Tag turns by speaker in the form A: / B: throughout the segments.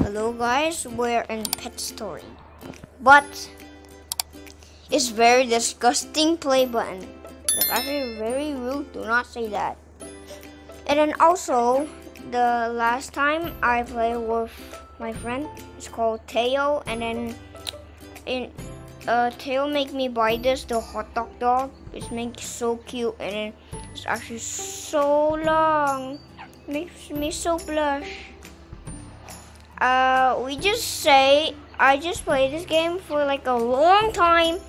A: Hello guys, we're in Pet Story. But it's very disgusting play button. That's actually very rude. Do not say that. And then also the last time I played with my friend, it's called Teo, and then in uh Teo make me buy this the hot dog dog. It's makes so cute and then it's actually so long. Makes me so blush. Uh, we just say I just played this game for like a long time,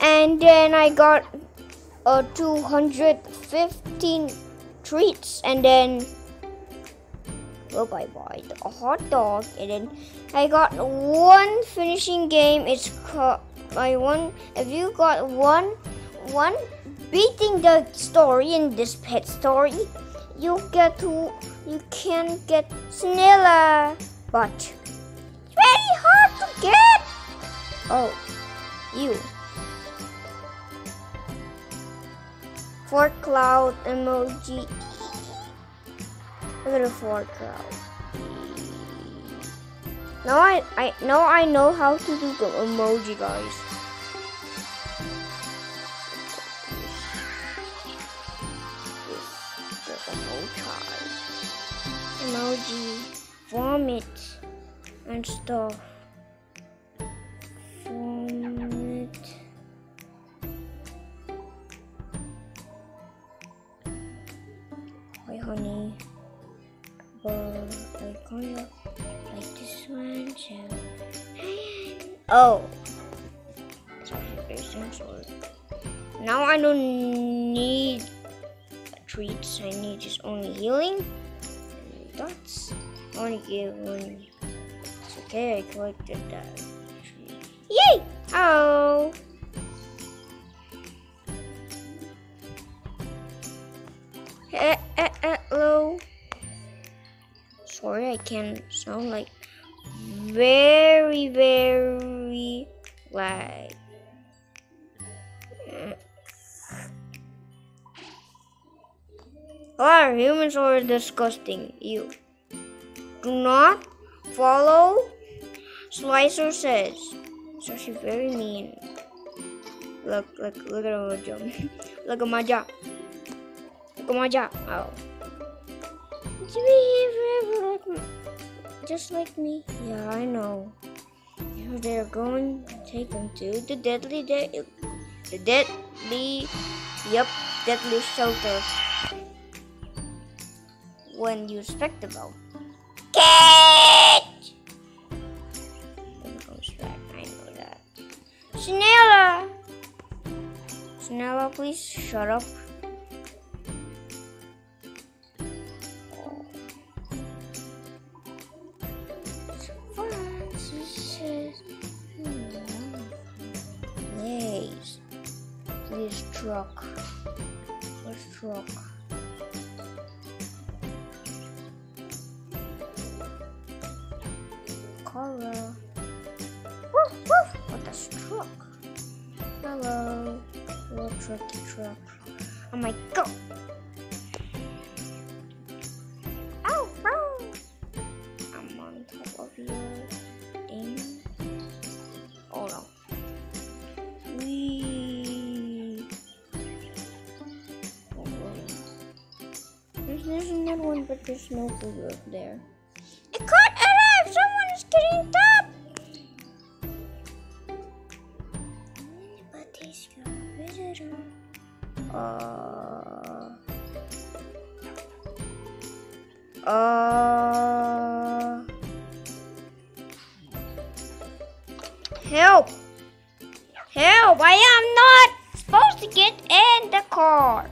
A: and then I got uh 215 treats, and then well, I bought a hot dog, and then I got one finishing game. It's called my one. If you got one, one beating the story in this pet story, you get to you can get Snilla but it's very hard to get. Oh, you. Fort cloud emoji. At the fort cloud. Now I, I now I know how to do the emoji, guys. This, the emoji. Emoji and stuff. Vomit. Hi, honey. But I kind of like this one, so. Oh. Now I don't need treats, I need just only healing. That's give one. Okay, I collected that. Yay! Oh! Eh, eh, eh, hello. Sorry, I can sound like very, very like. Are humans are disgusting. You. Do not follow. Slicer says. So she's very mean. Look, look, look at her jump. look at my jaw. Look at my jaw. Oh. Just like me. Yeah, I know. They're going to take them to the deadly de the deadly yep, deadly shelter. When you expect about. Snella! Snella, please shut up. Truck. Oh my god. Oh, ow, ow. I'm on top of your thing. Oh no. Oh. There's, another one, but there's no food up there. It can't arrive! Someone is getting Uh. Uh. Help! Help! I am not supposed to get in the car.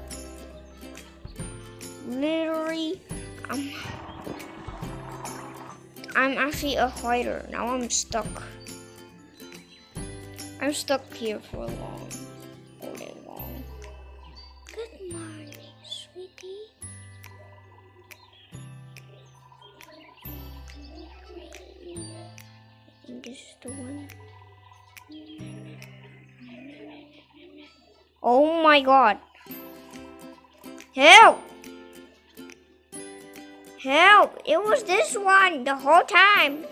A: Literally, I'm. I'm actually a fighter. Now I'm stuck. I'm stuck here for a long. Oh my god. Help! Help! It was this one the whole time.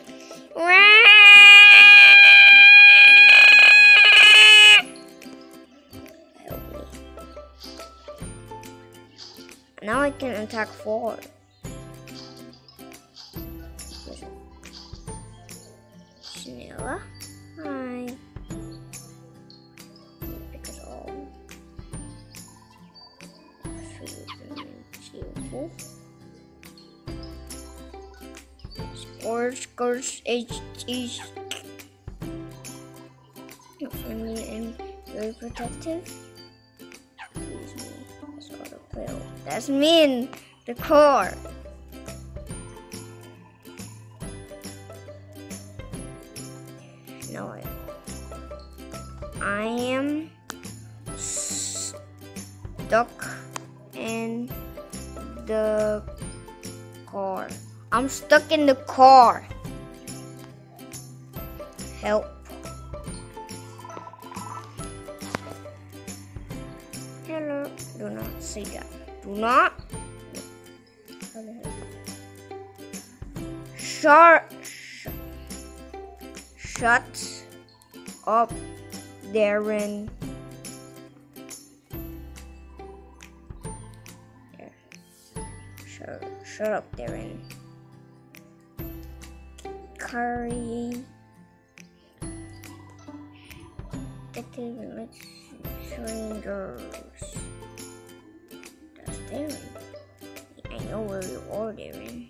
A: Now I can attack four. Scourge, Scourge, H, H. Not friendly and very protective. That's mean. The core. In the car. Help. Hello. Do not say that. Do not. Shut. Shut up, Darren. Shut, shut up, Darren. Curry. Detective and let's strangers. That's Darren. I know where you are, Darren.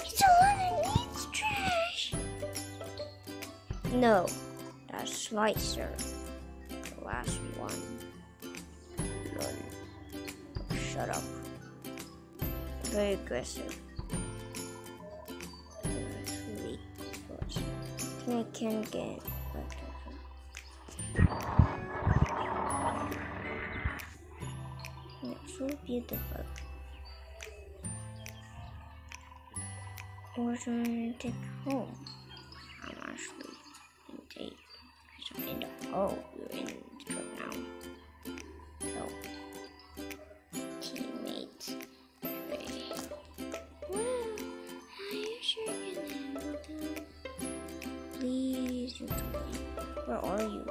A: It's a lot of needs trash. No, that's Slicer. The last one. Lol. Shut up. Very aggressive. I can get It's so beautiful. Take home? I'm actually in the oh, you're in the truck now. Where are you?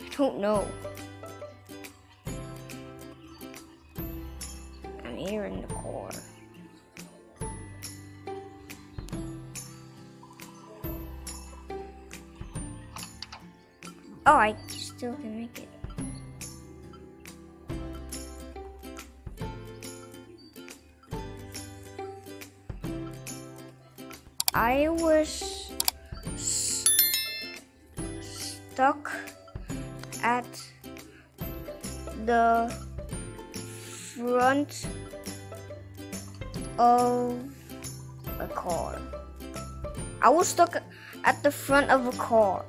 A: I don't know. I'm here in the core. Oh, I still can make it. I was stuck at the front of a car. I was stuck at the front of a car.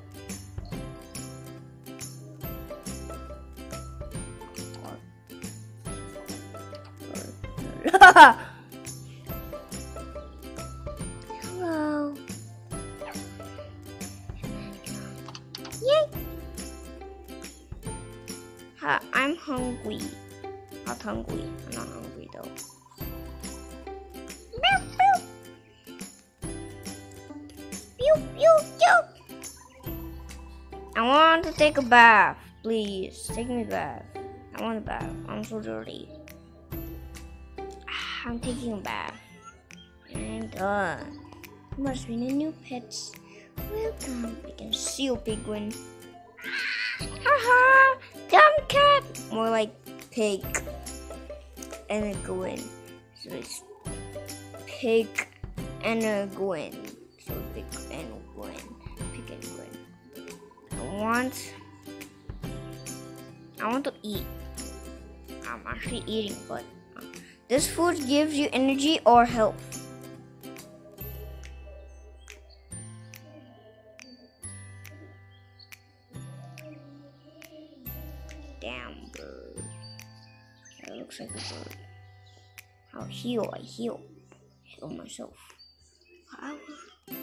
A: Hi, I'm hungry. Not hungry. I'm not hungry though. I want to take a bath. Please, take me a bath. I want a bath. I'm so dirty. Ah, I'm taking a bath. And uh, done. Must be the new pets. Welcome. We can see you, penguin. Ah, Haha! Dumb cat! More like pig. And a Gwen. So it's pig and a Gwen. So pig and Gwen. Pig and Gwen. I want. I want to eat. I'm actually eating, but this food gives you energy or health. Bird. I'll heal, I heal. Heal myself. Wow. Uh,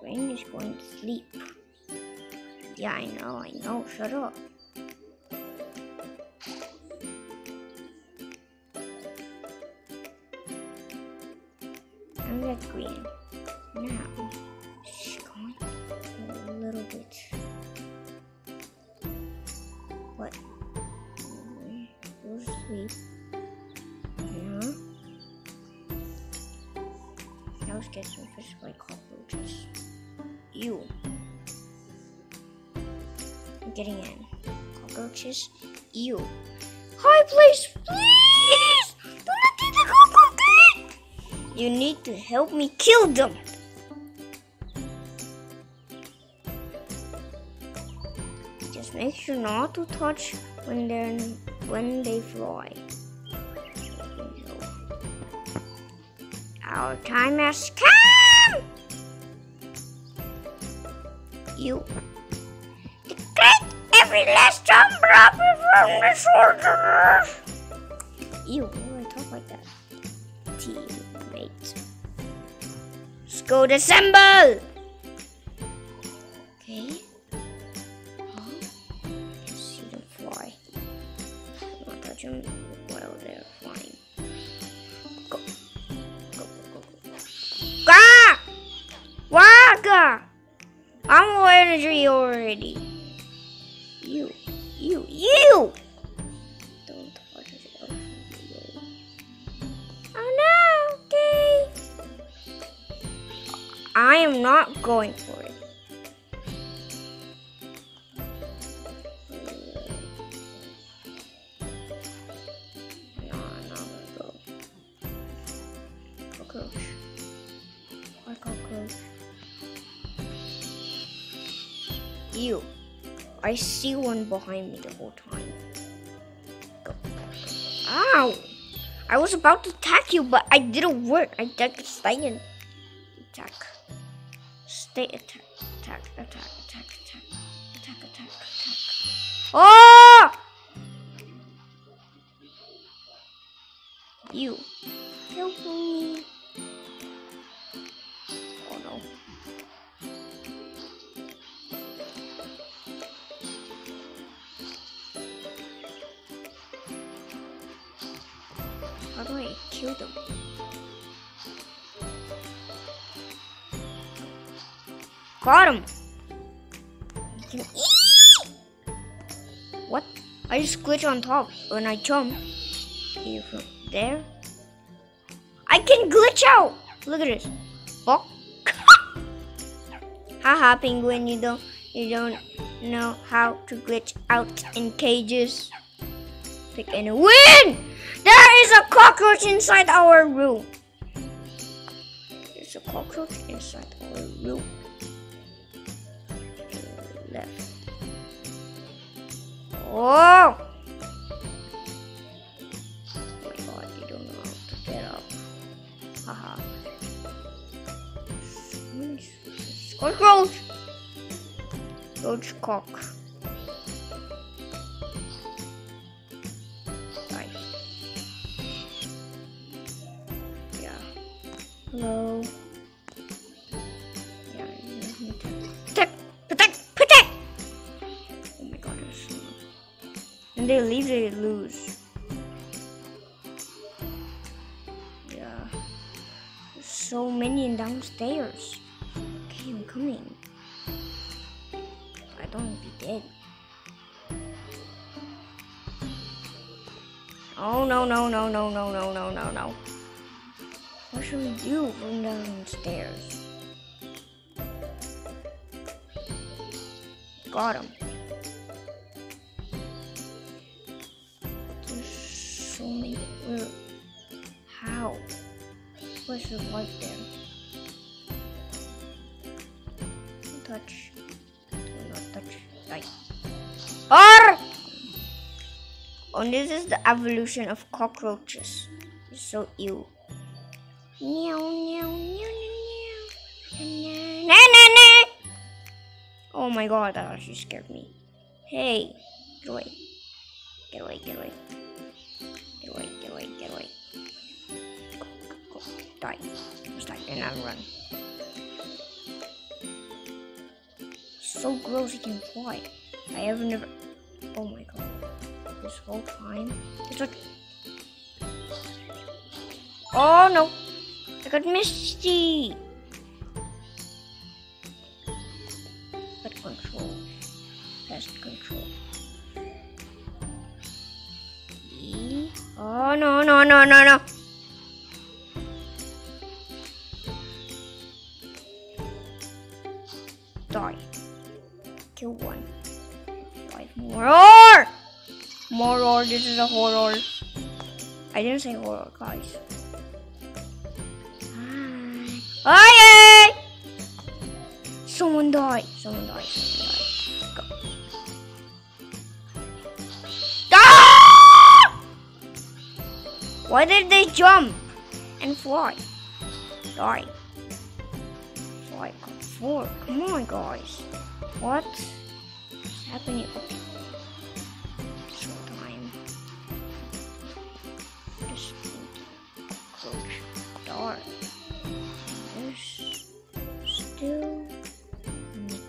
A: Brain is going to sleep. Yeah, I know, I know. Shut up. Cockroaches. You. I'm getting in. Cockroaches. You. Hi, please, please! Do not eat the cockroaches! You need to help me kill them. Just make sure not to touch when they're when they fly. Our time has come. You get every last drop from the. You, why do I talk like that? Teammate. Let's go to assemble. Okay. Energy already. You, you, you! Oh no, okay. I am not going for it. I see one behind me the whole time. Go. Ow! I was about to attack you, but I didn't work. I just stay in. Attack. Stay attack. Attack, attack, attack, attack. Attack, attack, attack. Oh! Got him! What? I just glitch on top when I jump. Here from there. I can glitch out! Look at this. Oh. Haha, penguin, you don't you don't know how to glitch out in cages. Pick and win! There is a cockroach inside our room. There's a cockroach inside our room. Left. Oh! Oh don't know how to get up. Cock. And they leave, they lose. Yeah. There's so many downstairs. Okay, I'm coming. I don't want to be dead. Oh no no no no no no no no no. What should we do from downstairs? Got him. What's the light there? Don't touch. Do not touch. Die. Or! And this is the evolution of cockroaches. It's so ew. Meow, meow, meow, meow, meow. Oh my god, that actually scared me. Hey, get away. Get away, get away. Get away, get away, get away start, start another run. So gross he can fly. I have never, oh my god. This whole time, it's like, oh no, I got Misty. But control, pest control. Oh no no no no no! More. This is a horror. I didn't say horror, guys. Hi. Hi. Someone died. Someone died. Someone died. Go. Ah! Why did they jump and fly? Die. Fly. Four. Come on, guys. What's happening? Okay. Dark. There's still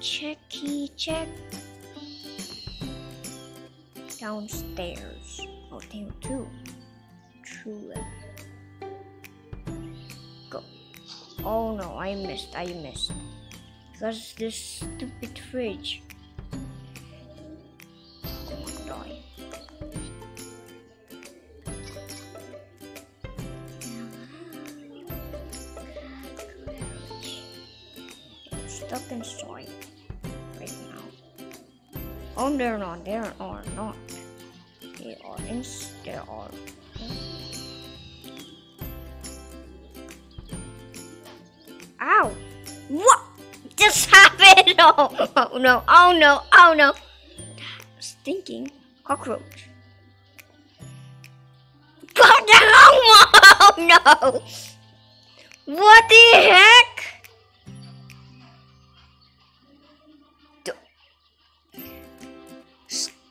A: checky check downstairs. Oh, damn, two. True. Go. Oh no, I missed. I missed. Because this stupid fridge. Stuck inside right now. Oh, they're not. They are not. They are in. They are. Ow! What just happened? Oh, oh no! Oh no! Oh no! Stinking cockroach. God Oh no! What the heck?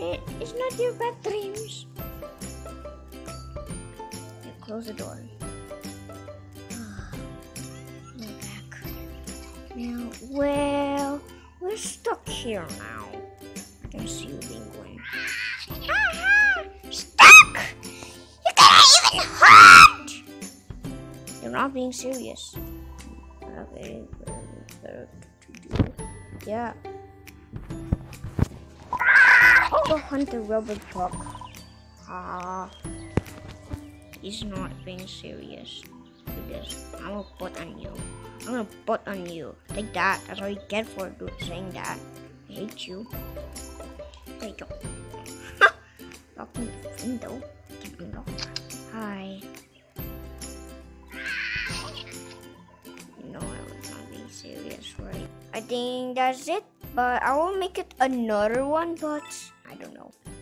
A: it- it's not your bad dreams. You close the door. Ah, we're back. Now, well, we're stuck here now. I can see you, penguin. Stuck! You can't even hurt! You're not being serious. Okay. Yeah. Go hunt the duck. Ah. He's not being serious. At this. I'm gonna put on you. I'm gonna put on you. Take that. That's what you get for saying that. I hate you. There you go. Locking the window. It locked. Hi. No, I was not being serious, right? I think that's it. But I will make it another one, but.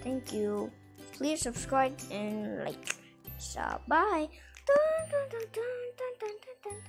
A: Thank you. Please subscribe and like. So bye. Dun, dun, dun,